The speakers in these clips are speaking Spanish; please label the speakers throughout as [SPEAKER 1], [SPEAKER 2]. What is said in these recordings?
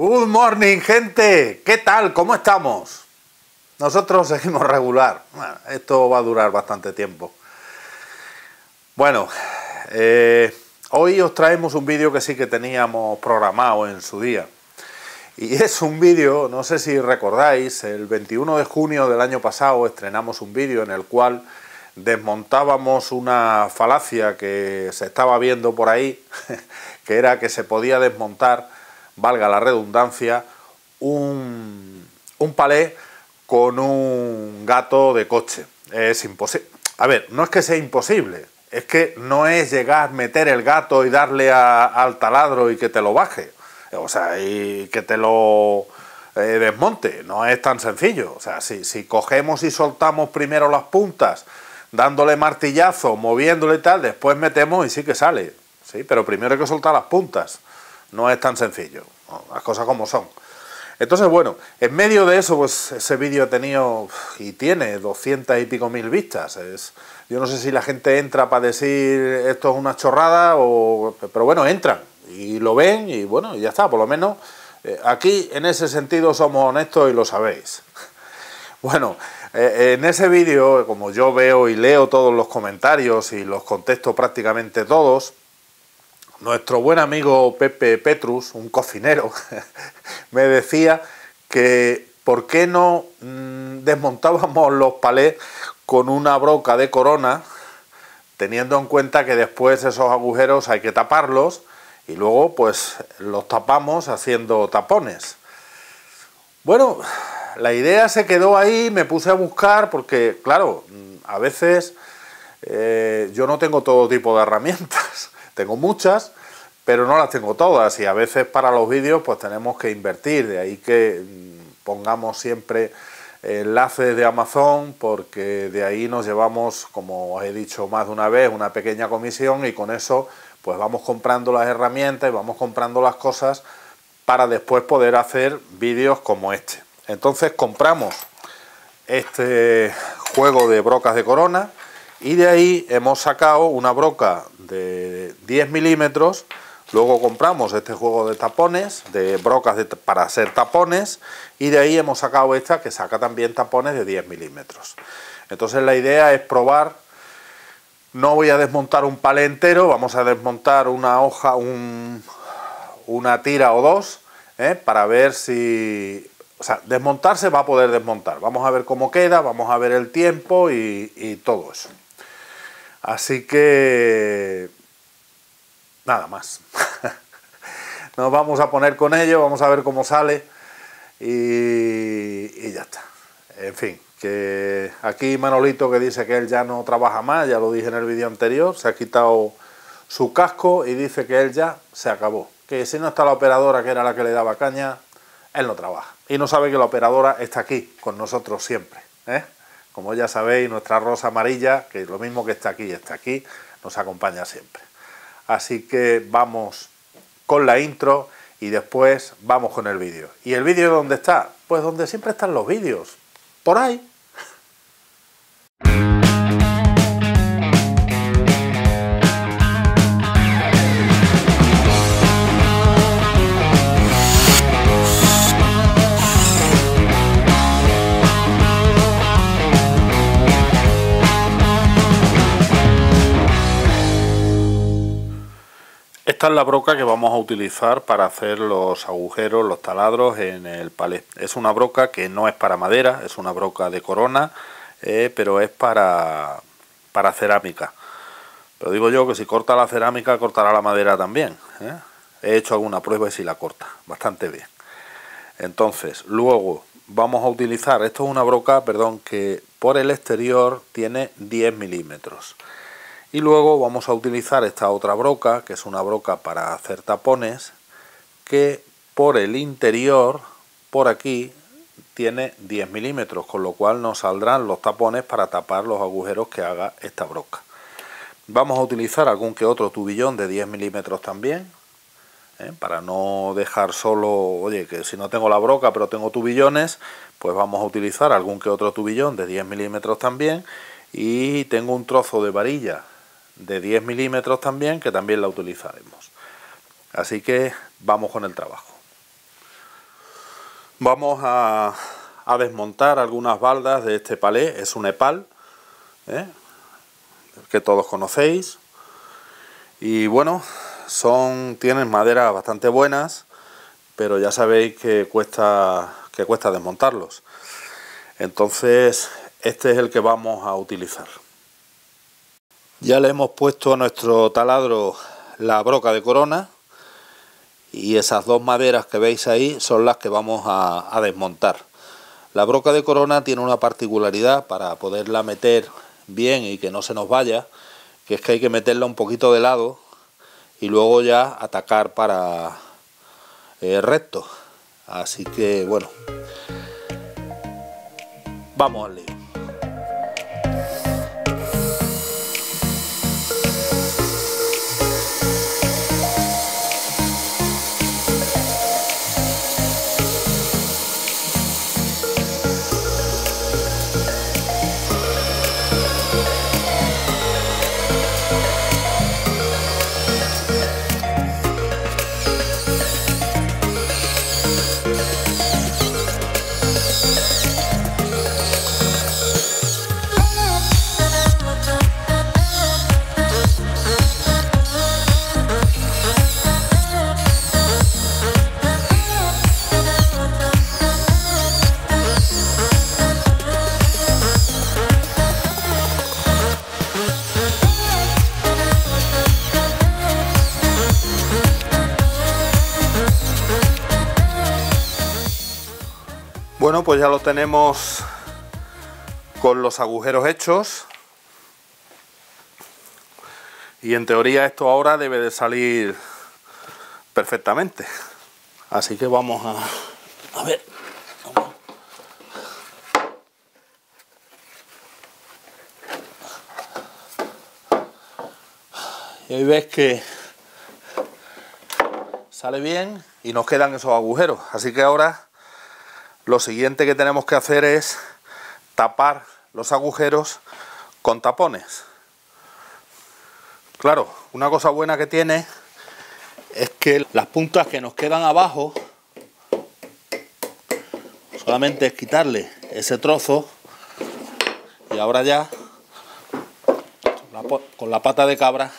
[SPEAKER 1] Good morning, gente. ¿Qué tal? ¿Cómo estamos? Nosotros seguimos regular. Esto va a durar bastante tiempo. Bueno, eh, hoy os traemos un vídeo que sí que teníamos programado en su día. Y es un vídeo, no sé si recordáis, el 21 de junio del año pasado estrenamos un vídeo en el cual desmontábamos una falacia que se estaba viendo por ahí, que era que se podía desmontar, valga la redundancia, un, un palé con un gato de coche. Es imposible. A ver, no es que sea imposible, es que no es llegar, meter el gato y darle al taladro y que te lo baje. O sea, y que te lo eh, desmonte. No es tan sencillo. O sea, si, si cogemos y soltamos primero las puntas, dándole martillazo, moviéndole y tal, después metemos y sí que sale. ¿sí? Pero primero hay que soltar las puntas. No es tan sencillo. Las cosas como son. Entonces, bueno, en medio de eso, pues ese vídeo ha tenido y tiene doscientas y pico mil vistas. Yo no sé si la gente entra para decir esto es una chorrada, o, pero bueno, entran y lo ven y bueno, ya está, por lo menos eh, aquí en ese sentido somos honestos y lo sabéis. Bueno, eh, en ese vídeo, como yo veo y leo todos los comentarios y los contesto prácticamente todos, nuestro buen amigo Pepe Petrus, un cocinero, me decía que por qué no mm, desmontábamos los palés con una broca de corona, teniendo en cuenta que después esos agujeros hay que taparlos y luego pues los tapamos haciendo tapones. Bueno, la idea se quedó ahí, me puse a buscar porque, claro, a veces eh, yo no tengo todo tipo de herramientas, tengo muchas, pero no las tengo todas. Y a veces para los vídeos pues tenemos que invertir, de ahí que mm, pongamos siempre enlaces de Amazon porque de ahí nos llevamos, como os he dicho más de una vez, una pequeña comisión. Y con eso pues vamos comprando las herramientas y vamos comprando las cosas para después poder hacer vídeos como este. Entonces compramos este juego de brocas de corona y de ahí hemos sacado una broca de 10 milímetros Luego compramos este juego de tapones, de brocas para hacer tapones, y de ahí hemos sacado esta que saca también tapones de 10 milímetros. Entonces la idea es probar, no voy a desmontar un palé entero, vamos a desmontar una hoja, una tira o dos, ¿eh? para ver si o sea, desmontarse va a poder desmontar. Vamos a ver cómo queda, vamos a ver el tiempo y, todo eso. Así que nada más. Nos vamos a poner con ello, vamos a ver cómo sale y, ya está. En fin, que aquí Manolito que dice que él ya no trabaja más, ya lo dije en el vídeo anterior, se ha quitado su casco y dice que él ya se acabó. Que si no está la operadora que era la que le daba caña, él no trabaja. Y no sabe que la operadora está aquí, con nosotros siempre. ¿eh? Como ya sabéis, nuestra rosa amarilla, que es lo mismo que está aquí, está aquí, nos acompaña siempre. Así que vamos con la intro y después vamos con el vídeo. ¿Y el vídeo dónde está? Pues donde siempre están los vídeos. Por ahí. Esta es la broca que vamos a utilizar para hacer los agujeros, los taladros en el palé. Es una broca que no es para madera, es una broca de corona, eh, pero es para, para cerámica. Pero digo yo que si corta la cerámica, cortará la madera también. ¿eh? He hecho alguna prueba y si la corta, bastante bien. Entonces, luego vamos a utilizar, esto es una broca, perdón, que por el exterior tiene 10 milímetros y luego vamos a utilizar esta otra broca que es una broca para hacer tapones que por el interior por aquí tiene 10 milímetros con lo cual nos saldrán los tapones para tapar los agujeros que haga esta broca vamos a utilizar algún que otro tubillón de 10 milímetros también ¿eh? para no dejar solo oye que si no tengo la broca pero tengo tubillones pues vamos a utilizar algún que otro tubillón de 10 milímetros también y tengo un trozo de varilla de 10 milímetros también, que también la utilizaremos. Así que vamos con el trabajo. Vamos a, desmontar algunas baldas de este palé, es un epal, ¿eh? que todos conocéis. Y bueno, son tienen maderas bastante buenas, pero ya sabéis que cuesta, que cuesta desmontarlos. Entonces, este es el que vamos a utilizar. Ya le hemos puesto a nuestro taladro la broca de corona y esas dos maderas que veis ahí son las que vamos a, desmontar. La broca de corona tiene una particularidad para poderla meter bien y que no se nos vaya, que es que hay que meterla un poquito de lado y luego ya atacar para eh, recto. Así que bueno, vamos al lío. Bueno, pues ya lo tenemos con los agujeros hechos. Y en teoría esto ahora debe de salir perfectamente. Así que vamos a, a ver. Y ahí ves que sale bien y nos quedan esos agujeros. Así que ahora lo siguiente que tenemos que hacer es tapar los agujeros con tapones. Claro, una cosa buena que tiene es que las puntas que nos quedan abajo, solamente es quitarle ese trozo y ahora ya con la pata de cabra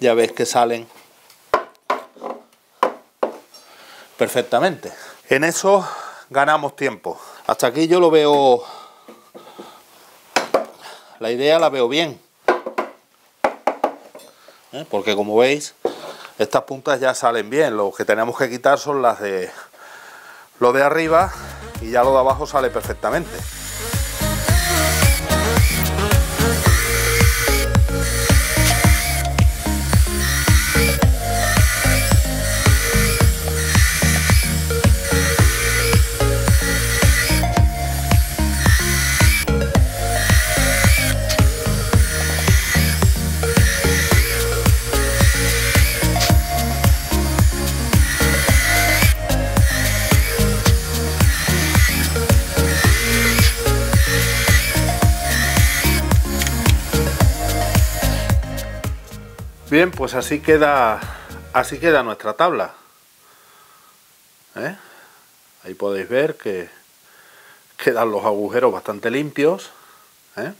[SPEAKER 1] ya ves que salen perfectamente. En eso ganamos tiempo. Hasta aquí yo lo veo... La idea la veo bien. ¿Eh? Porque como veis, estas puntas ya salen bien. Lo que tenemos que quitar son las de... Lo de arriba y ya lo de abajo sale perfectamente. Pues así queda, así queda nuestra tabla. ¿Eh? Ahí podéis ver que quedan los agujeros bastante limpios. ¿eh?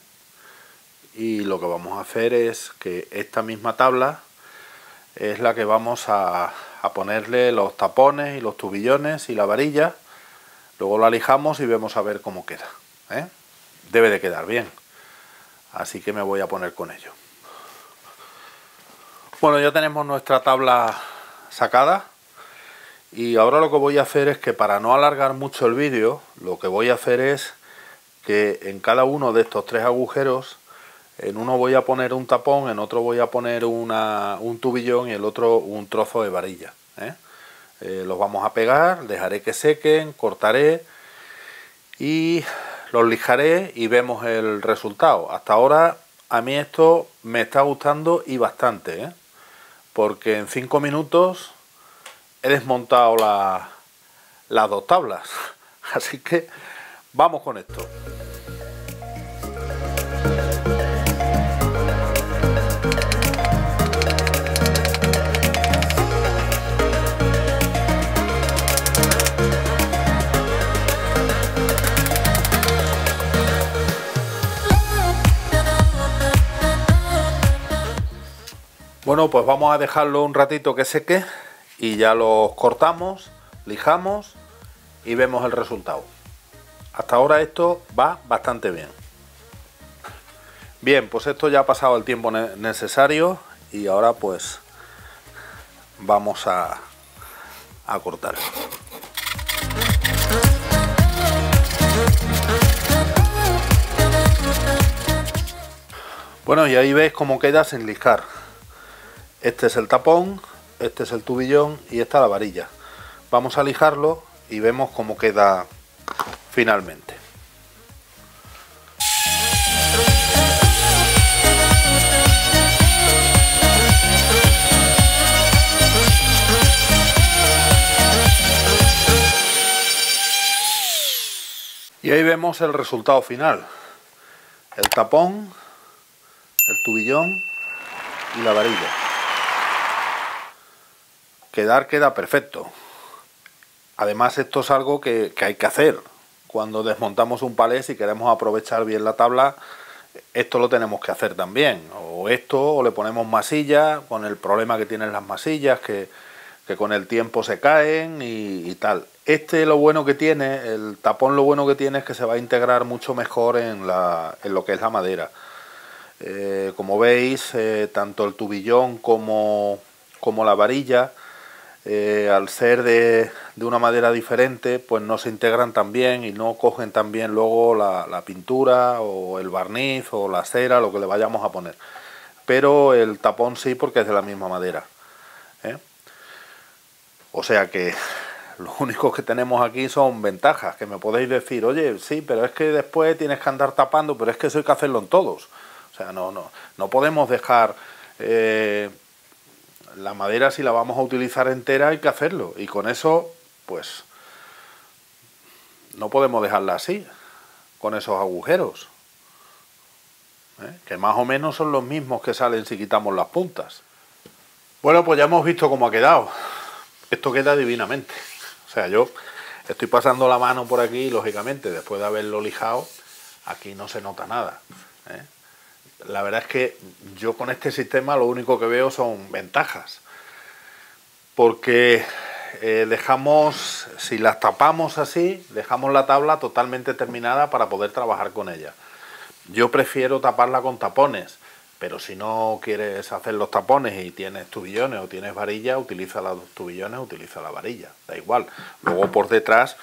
[SPEAKER 1] Y lo que vamos a hacer es que esta misma tabla es la que vamos a, ponerle los tapones y los tubillones y la varilla. Luego la lijamos y vemos a ver cómo queda. ¿eh? Debe de quedar bien. Así que me voy a poner con ello. Bueno, ya tenemos nuestra tabla sacada y ahora lo que voy a hacer es que para no alargar mucho el vídeo, lo que voy a hacer es que en cada uno de estos tres agujeros, en uno voy a poner un tapón, en otro voy a poner un tubillón y el otro un trozo de varilla. ¿eh? Eh, los vamos a pegar, dejaré que sequen, cortaré y los lijaré y vemos el resultado. Hasta ahora a mí esto me está gustando y bastante. ¿eh? Porque en cinco minutos he desmontado las dos tablas. Así que vamos con esto. Bueno, pues vamos a dejarlo un ratito que seque y ya los cortamos, lijamos y vemos el resultado. Hasta ahora esto va bastante bien. Bien, pues esto ya ha pasado el tiempo necesario y ahora pues vamos a, a cortar. Bueno, y ahí ves cómo queda sin lijar. Este es el tapón, este es el tubillón y esta la varilla. Vamos a lijarlo y vemos cómo queda finalmente. Y ahí vemos el resultado final. El tapón, el tubillón y la varilla quedar queda perfecto. Además esto es algo que, hay que hacer. Cuando desmontamos un palé, si queremos aprovechar bien la tabla, esto lo tenemos que hacer también. O esto, o le ponemos masilla, con el problema que tienen las masillas, que, con el tiempo se caen y, tal. Este lo bueno que tiene, el tapón lo bueno que tiene es que se va a integrar mucho mejor en, la, en lo que es la madera. Eh, como veis, eh, tanto el tubillón como la varilla eh, al ser de, una madera diferente, pues no se integran tan bien y no cogen tan bien luego la, pintura o el barniz o la cera, lo que le vayamos a poner. Pero el tapón sí porque es de la misma madera. ¿eh? O sea que lo único que tenemos aquí son ventajas, que me podéis decir, oye, sí, pero es que después tienes que andar tapando, pero es que eso hay que hacerlo en todos. O sea, no, no, no podemos dejar... Eh, la madera si la vamos a utilizar entera hay que hacerlo y con eso pues no podemos dejarla así con esos agujeros ¿eh? que más o menos son los mismos que salen si quitamos las puntas bueno pues ya hemos visto cómo ha quedado esto queda divinamente o sea yo estoy pasando la mano por aquí lógicamente después de haberlo lijado aquí no se nota nada ¿eh? La verdad es que yo con este sistema lo único que veo son ventajas. Porque eh, dejamos, si las tapamos así, dejamos la tabla totalmente terminada para poder trabajar con ella. Yo prefiero taparla con tapones, pero si no quieres hacer los tapones y tienes tubillones o tienes varilla, utiliza los tubillones, utiliza la varilla, da igual. Luego por detrás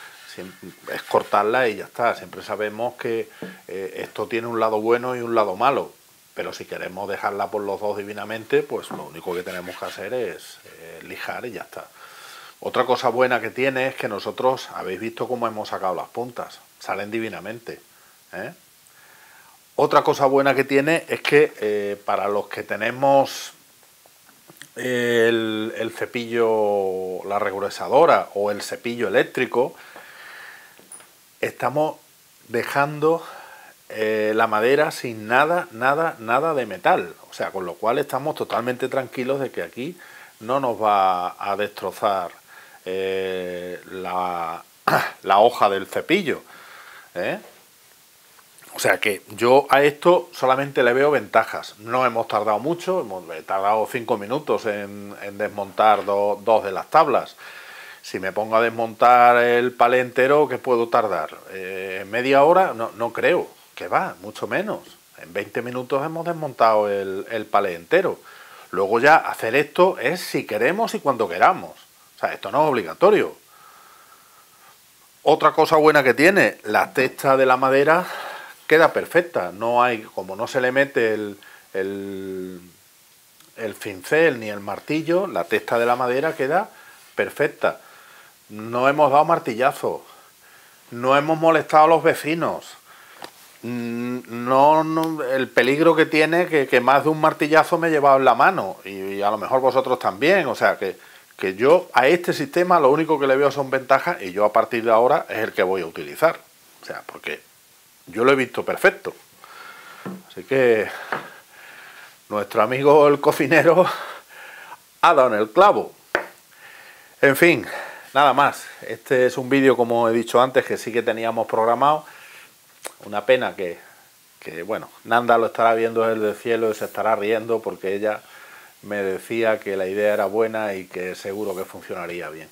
[SPEAKER 1] es cortarla y ya está. Siempre sabemos que eh, esto tiene un lado bueno y un lado malo pero si queremos dejarla por los dos divinamente, pues lo único que tenemos que hacer es eh, lijar y ya está. Otra cosa buena que tiene es que nosotros, habéis visto cómo hemos sacado las puntas, salen divinamente. ¿eh? Otra cosa buena que tiene es que eh, para los que tenemos el, el, cepillo, la regresadora o el cepillo eléctrico, estamos dejando eh, la madera sin nada, nada, nada de metal. O sea, con lo cual estamos totalmente tranquilos de que aquí no nos va a destrozar eh, la, la, hoja del cepillo. ¿eh? O sea que yo a esto solamente le veo ventajas. No hemos tardado mucho, hemos tardado cinco minutos en, desmontar dos de las tablas. Si me pongo a desmontar el palé entero, ¿qué puedo tardar? ¿Media hora? No, no creo que va, mucho menos. En 20 minutos hemos desmontado el, el entero. Luego ya hacer esto es si queremos y cuando queramos. O sea, esto no es obligatorio. Otra cosa buena que tiene, la testa de la madera queda perfecta. No hay, como no se le mete el, el, el cincel ni el martillo, la testa de la madera queda perfecta. No hemos dado martillazo. No hemos molestado a los vecinos Mm, no, el peligro que tiene que, más de un martillazo me he llevado en la mano y, a lo mejor vosotros también, o sea que, que, yo a este sistema lo único que le veo son ventajas y yo a partir de ahora es el que voy a utilizar, o sea, porque yo lo he visto perfecto. Así que nuestro amigo el cocinero ha dado en el clavo. En fin, nada más. Este es un vídeo, como he dicho antes, que sí que teníamos programado una pena que, bueno, Nanda lo estará viendo desde el cielo y se estará riendo porque ella me decía que la idea era buena y que seguro que funcionaría bien.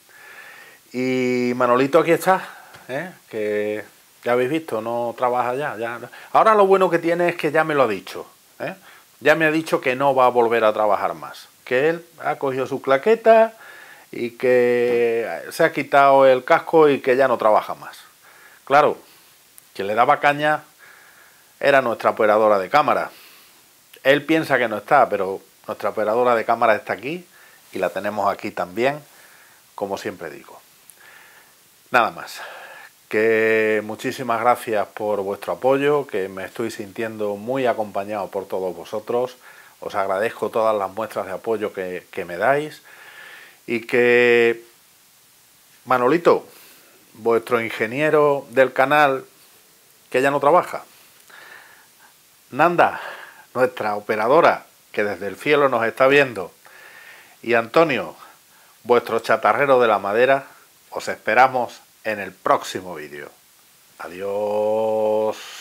[SPEAKER 1] Y Manolito aquí está, ¿eh? que ya habéis visto, no trabaja ya, ya. Ahora lo bueno que tiene es que ya me lo ha dicho. ¿eh? Ya me ha dicho que no va a volver a trabajar más. Que él ha cogido su claqueta y que se ha quitado el casco y que ya no trabaja más. Claro, quien le daba caña era nuestra operadora de cámara. Él piensa que no está, pero nuestra operadora de cámara está aquí y la tenemos aquí también, como siempre digo. Nada más que muchísimas gracias por vuestro apoyo, que me estoy sintiendo muy acompañado por todos vosotros. Os agradezco todas las muestras de apoyo que, me dais y que Manolito, vuestro ingeniero del canal, que ya no trabaja. Nanda, nuestra operadora, que desde el cielo nos está viendo. Y Antonio, vuestro chatarrero de la madera, os esperamos en el próximo vídeo. Adiós.